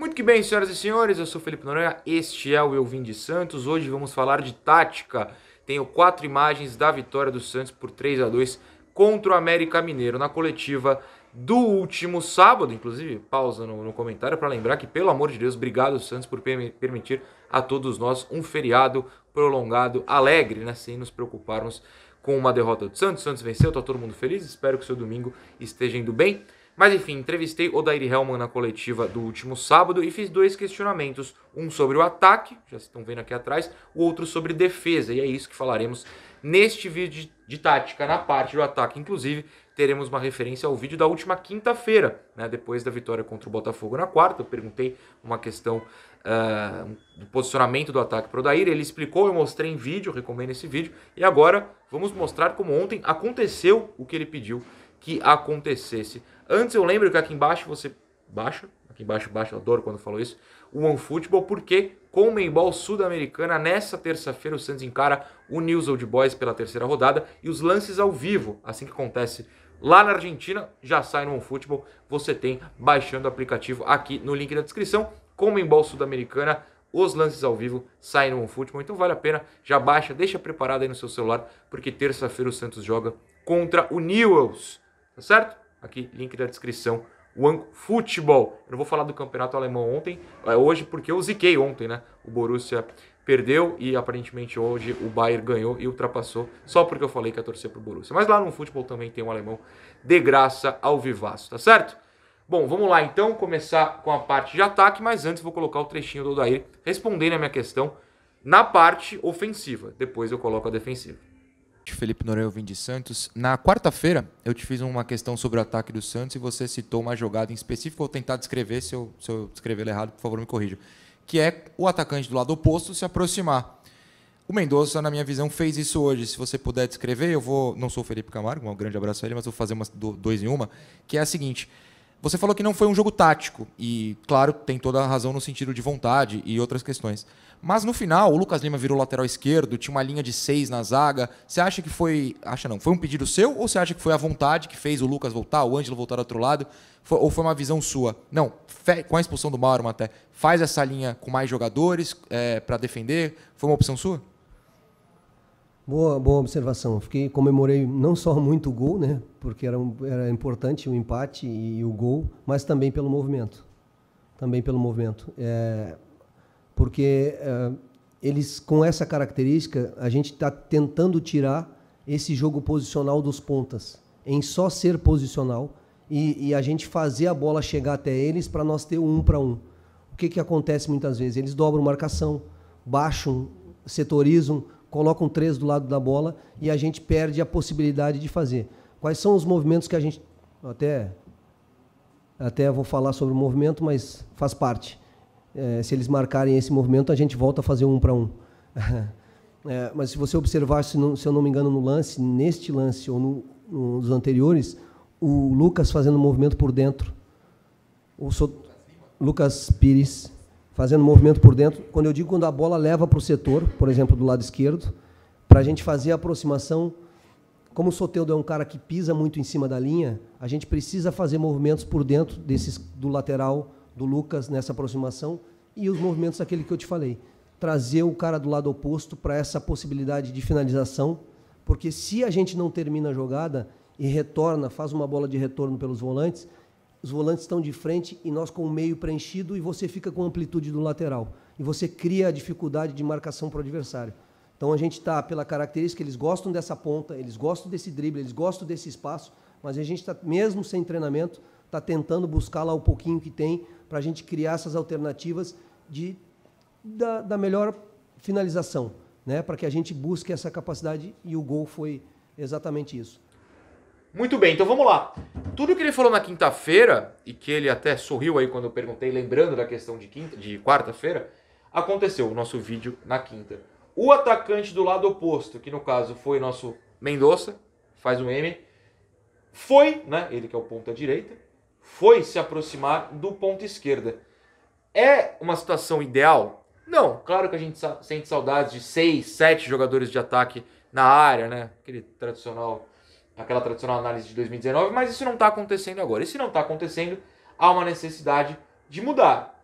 Muito que bem, senhoras e senhores, eu sou Felipe Noronha, este é o Eu Vim de Santos. Hoje vamos falar de tática. Tenho quatro imagens da vitória do Santos por 3 a 2 contra o América Mineiro na coletiva do último sábado. Inclusive, pausa no, no comentário para lembrar que, pelo amor de Deus, obrigado Santos por permitir a todos nós um feriado prolongado, alegre, né? Sem nos preocuparmos com uma derrota do Santos. Santos venceu, tá todo mundo feliz. Espero que o seu domingo esteja indo bem. Mas enfim, entrevistei o Dairi Hellman na coletiva do último sábado e fiz dois questionamentos. Um sobre o ataque, já estão vendo aqui atrás, o outro sobre defesa. E é isso que falaremos neste vídeo de, de tática na parte do ataque. Inclusive, teremos uma referência ao vídeo da última quinta-feira, né, depois da vitória contra o Botafogo na quarta. Eu perguntei uma questão uh, do posicionamento do ataque para o Dair. Ele explicou, eu mostrei em vídeo, recomendo esse vídeo. E agora vamos mostrar como ontem aconteceu o que ele pediu que acontecesse. Antes eu lembro que aqui embaixo você baixa, aqui embaixo baixa, eu adoro quando falou isso, o OneFootball, porque com o Meibol Sul-Americana, nessa terça-feira o Santos encara o News Old Boys pela terceira rodada e os lances ao vivo, assim que acontece lá na Argentina, já sai no OneFootball, você tem baixando o aplicativo aqui no link da descrição, com o Meibol Sul-Americana, os lances ao vivo saem no OneFootball, então vale a pena, já baixa, deixa preparado aí no seu celular, porque terça-feira o Santos joga contra o Newells, tá certo? Aqui, link da descrição. One Football. Eu não vou falar do campeonato alemão ontem, é, hoje, porque eu ziquei ontem, né? O Borussia perdeu e aparentemente hoje o Bayern ganhou e ultrapassou, só porque eu falei que ia torcer pro Borussia. Mas lá no futebol também tem um alemão de graça ao vivaço, tá certo? Bom, vamos lá então, começar com a parte de ataque, mas antes vou colocar o trechinho do Odair respondendo a minha questão na parte ofensiva. Depois eu coloco a defensiva. Felipe Noronha vim de Santos. Na quarta-feira, eu te fiz uma questão sobre o ataque do Santos e você citou uma jogada em específico. Vou tentar descrever, se eu, se eu descrever errado, por favor, me corrija. Que é o atacante do lado oposto se aproximar. O Mendonça, na minha visão, fez isso hoje. Se você puder descrever, eu vou. Não sou o Felipe Camargo, um grande abraço a ele, mas vou fazer umas dois em uma. Que é a seguinte: você falou que não foi um jogo tático, e claro, tem toda a razão no sentido de vontade e outras questões. Mas no final, o Lucas Lima virou lateral esquerdo, tinha uma linha de seis na zaga. Você acha que foi. Acha não, foi um pedido seu ou você acha que foi a vontade que fez o Lucas voltar, o Ângelo voltar do outro lado? Foi, ou foi uma visão sua? Não, fe, com a expulsão do Mauro até, faz essa linha com mais jogadores é, para defender? Foi uma opção sua? Boa, boa observação. Fiquei comemorei não só muito o gol, né, porque era, era importante o empate e o gol, mas também pelo movimento, também pelo movimento. É, porque uh, eles, com essa característica, a gente está tentando tirar esse jogo posicional dos pontas, em só ser posicional e, e a gente fazer a bola chegar até eles para nós ter um para um. O que, que acontece muitas vezes? Eles dobram marcação, baixam, setorizam, colocam três do lado da bola e a gente perde a possibilidade de fazer. Quais são os movimentos que a gente. Até, até vou falar sobre o movimento, mas faz parte é, se eles marcarem esse movimento, a gente volta a fazer um para um. é, mas se você observar, se, não, se, eu não me engano, no lance, neste lance ou no, nos anteriores, o Lucas fazendo movimento por dentro, o so, Lucas Pires fazendo movimento por dentro. Quando eu digo quando a bola leva para o setor, por exemplo, do lado esquerdo, para a gente fazer a aproximação, como o Soteudo é um cara que pisa muito em cima da linha, a gente precisa fazer movimentos por dentro desses do lateral do Lucas nessa aproximação e os movimentos aquele que eu te falei. Trazer o cara do lado oposto para essa possibilidade de finalização, porque se a gente não termina a jogada e retorna, faz uma bola de retorno pelos volantes, os volantes estão de frente e nós com o meio preenchido e você fica com amplitude do lateral. E você cria a dificuldade de marcação para o adversário. Então a gente está, pela característica, eles gostam dessa ponta, eles gostam desse drible, eles gostam desse espaço, mas a gente está, mesmo sem treinamento, está tentando buscar lá o pouquinho que tem para a gente criar essas alternativas de, da, da melhor finalização, né? para que a gente busque essa capacidade e o gol foi exatamente isso. Muito bem, então vamos lá. Tudo que ele falou na quinta-feira, e que ele até sorriu aí quando eu perguntei, lembrando da questão de, quinta, de quarta-feira, aconteceu o nosso vídeo na quinta. O atacante do lado oposto, que no caso foi nosso Mendonça, faz um M, foi, né, ele que é o ponta direita, foi se aproximar do ponto esquerda. É uma situação ideal? Não, claro que a gente sente saudades de seis, sete jogadores de ataque na área, né? Aquele tradicional, aquela tradicional análise de 2019, mas isso não está acontecendo agora. E se não está acontecendo, há uma necessidade de mudar.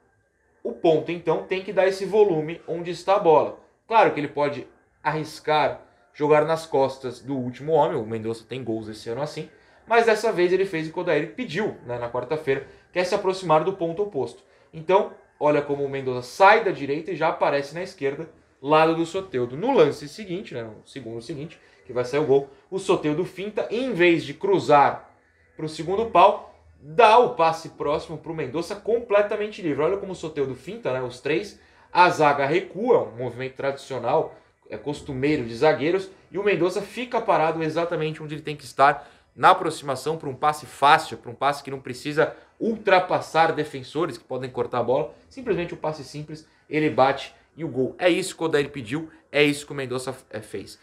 O ponto, então, tem que dar esse volume onde está a bola. Claro que ele pode arriscar jogar nas costas do último homem, o Mendonça tem gols esse ano assim, mas dessa vez ele fez o que o Odair pediu né, na quarta-feira, que é se aproximar do ponto oposto. Então, olha como o Mendonça sai da direita e já aparece na esquerda, lado do Soteudo. No lance seguinte, né, no segundo seguinte, que vai sair o gol, o Soteudo finta, em vez de cruzar para o segundo pau, dá o passe próximo para o Mendonça completamente livre. Olha como o Soteudo finta, né, os três, a zaga recua, um movimento tradicional, é costumeiro de zagueiros, e o Mendonça fica parado exatamente onde ele tem que estar, na aproximação para um passe fácil, para um passe que não precisa ultrapassar defensores que podem cortar a bola, simplesmente o um passe simples, ele bate e o gol. É isso que o Odair pediu, é isso que o Mendonça é, fez.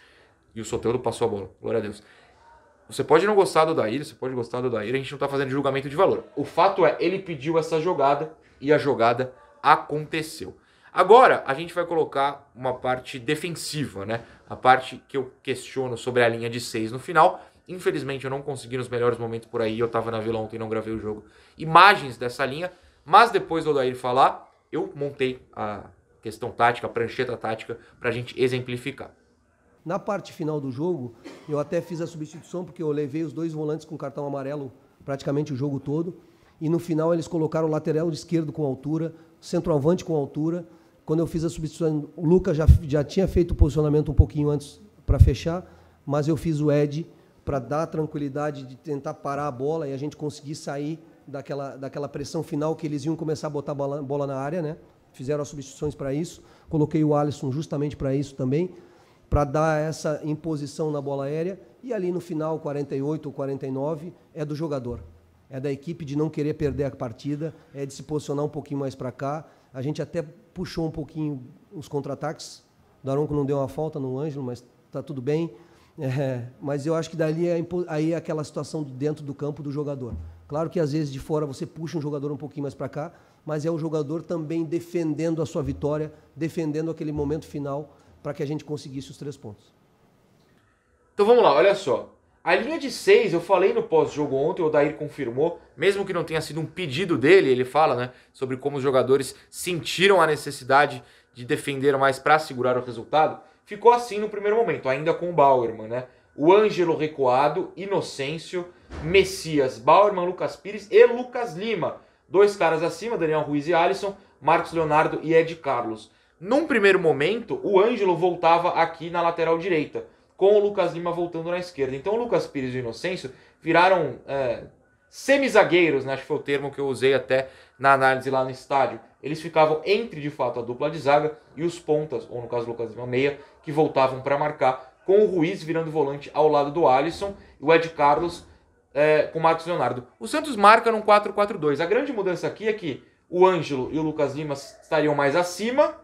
E o Soteldo passou a bola, glória a Deus. Você pode não gostar do Odair, você pode gostar do Odair, a gente não está fazendo julgamento de valor. O fato é, ele pediu essa jogada e a jogada aconteceu. Agora, a gente vai colocar uma parte defensiva, né? A parte que eu questiono sobre a linha de seis no final. Infelizmente, eu não consegui nos melhores momentos por aí. Eu estava na Vila ontem e não gravei o jogo. Imagens dessa linha. Mas depois do Odair falar, eu montei a questão tática, a prancheta tática, para a gente exemplificar. Na parte final do jogo, eu até fiz a substituição, porque eu levei os dois volantes com cartão amarelo praticamente o jogo todo. E no final eles colocaram o lateral esquerdo com altura, centroavante com altura. Quando eu fiz a substituição, o Lucas já, já tinha feito o posicionamento um pouquinho antes para fechar, mas eu fiz o Ed para dar tranquilidade de tentar parar a bola e a gente conseguir sair daquela, daquela pressão final que eles iam começar a botar bola, bola na área, né? Fizeram as substituições para isso. Coloquei o Alisson justamente para isso também, para dar essa imposição na bola aérea. E ali no final, 48 ou 49, é do jogador. É da equipe de não querer perder a partida, é de se posicionar um pouquinho mais para cá. A gente até puxou um pouquinho os contra-ataques. Daronco não deu uma falta no Ângelo, mas está tudo bem. É, mas eu acho que dali é, aí é aquela situação dentro do campo do jogador. Claro que às vezes de fora você puxa um jogador um pouquinho mais para cá, mas é o jogador também defendendo a sua vitória, defendendo aquele momento final para que a gente conseguisse os três pontos. Então vamos lá, olha só. A linha de seis, eu falei no pós-jogo ontem, o Odair confirmou, mesmo que não tenha sido um pedido dele, ele fala né, sobre como os jogadores sentiram a necessidade de defender mais para segurar o resultado ficou assim no primeiro momento, ainda com o Bauerman, né? O Ângelo recuado, Inocêncio, Messias, Bauerman, Lucas Pires e Lucas Lima. Dois caras acima, Daniel Ruiz e Alisson, Marcos Leonardo e Ed Carlos. Num primeiro momento, o Ângelo voltava aqui na lateral direita, com o Lucas Lima voltando na esquerda. Então o Lucas Pires e o Inocêncio viraram é, semi-zagueiros, né? acho que foi o termo que eu usei até na análise lá no estádio. Eles ficavam entre, de fato, a dupla de zaga e os pontas, ou no caso Lucas Lima Meia, que voltavam para marcar, com o Ruiz virando volante ao lado do Alisson e o Ed Carlos é, com o Marcos Leonardo. O Santos marca num 4-4-2. A grande mudança aqui é que o Ângelo e o Lucas Lima estariam mais acima,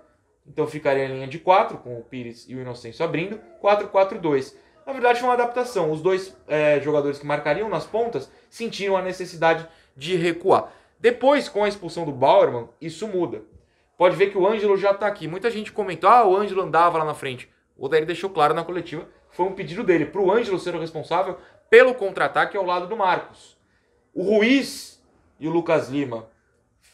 então ficaria em linha de 4, com o Pires e o Inocêncio abrindo, 4-4-2. Na verdade, foi uma adaptação. Os dois é, jogadores que marcariam nas pontas sentiram a necessidade de recuar. Depois, com a expulsão do Bauerman, isso muda pode ver que o Ângelo já está aqui. Muita gente comentou, ah, o Ângelo andava lá na frente. O Odair deixou claro na coletiva, foi um pedido dele para o Ângelo ser o responsável pelo contra-ataque ao lado do Marcos. O Ruiz e o Lucas Lima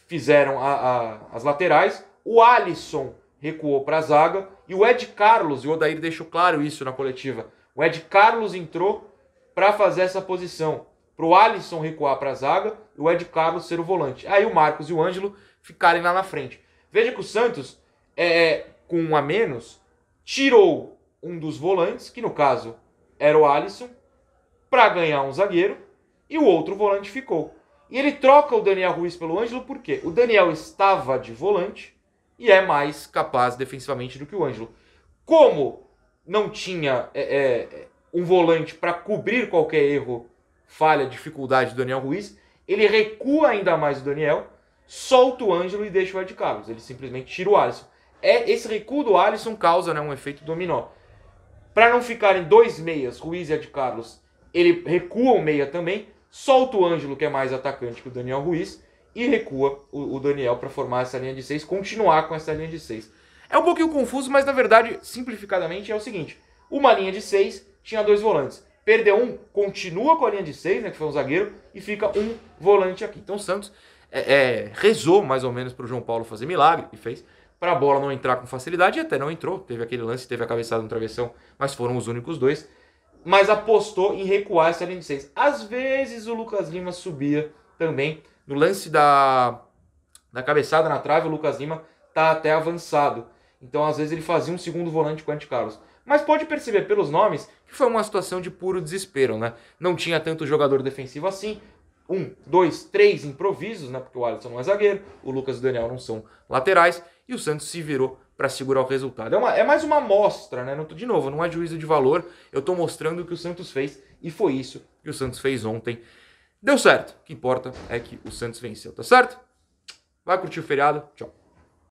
fizeram a, a, as laterais, o Alisson recuou para a zaga e o Ed Carlos, e o Odair deixou claro isso na coletiva, o Ed Carlos entrou para fazer essa posição, para o Alisson recuar para a zaga e o Ed Carlos ser o volante. Aí o Marcos e o Ângelo ficarem lá na frente. Veja que o Santos, é, com um a menos, tirou um dos volantes, que no caso era o Alisson, para ganhar um zagueiro, e o outro volante ficou. E ele troca o Daniel Ruiz pelo Ângelo, porque o Daniel estava de volante e é mais capaz defensivamente do que o Ângelo. Como não tinha é, é, um volante para cobrir qualquer erro, falha, dificuldade do Daniel Ruiz, ele recua ainda mais o Daniel solta o Ângelo e deixa o Ed Carlos. Ele simplesmente tira o Alisson. É, esse recuo do Alisson causa né, um efeito dominó. Para não ficarem dois meias, Ruiz e Ed Carlos, ele recua o meia também, solta o Ângelo, que é mais atacante que o Daniel Ruiz, e recua o, o Daniel para formar essa linha de seis, continuar com essa linha de seis. É um pouquinho confuso, mas na verdade, simplificadamente, é o seguinte: uma linha de seis tinha dois volantes. Perdeu um, continua com a linha de seis, né, que foi um zagueiro, e fica um volante aqui. Então o Santos é, é, rezou mais ou menos para o João Paulo fazer milagre, e fez, para a bola não entrar com facilidade, e até não entrou. Teve aquele lance, teve a cabeçada no travessão, mas foram os únicos dois. Mas apostou em recuar essa linha de seis. Às vezes o Lucas Lima subia também. No lance da, da cabeçada na trave, o Lucas Lima tá até avançado. Então, às vezes, ele fazia um segundo volante com o Ante Carlos. Mas pode perceber pelos nomes que foi uma situação de puro desespero, né? Não tinha tanto jogador defensivo assim. Um, dois, três improvisos, né? Porque o Alisson não é zagueiro, o Lucas e o Daniel não são laterais, e o Santos se virou para segurar o resultado. É, uma, é mais uma amostra, né? Não, de novo, não é juízo de valor, eu estou mostrando o que o Santos fez, e foi isso que o Santos fez ontem. Deu certo. O que importa é que o Santos venceu, tá certo? Vai curtir o feriado. Tchau.